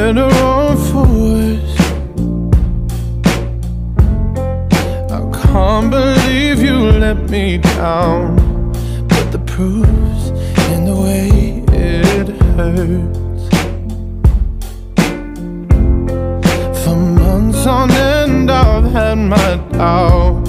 better off for worse. I can't believe you let me down, but the proof's in the way it hurts. For months on end, I've had my doubts,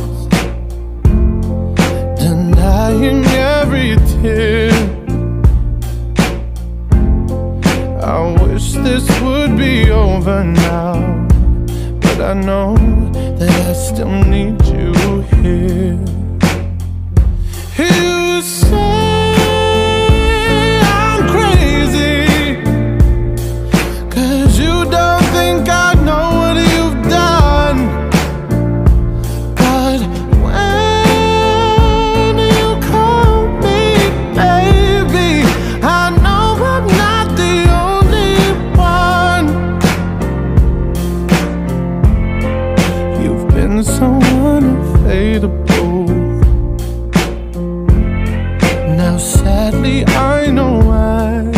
I wish this would be over now, but I know that I still need you unfadable. Now, sadly, I know why.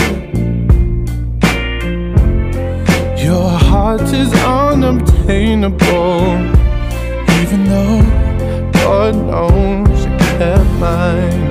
Your heart is unobtainable, even though God knows you kept mine.